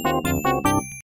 Thank you.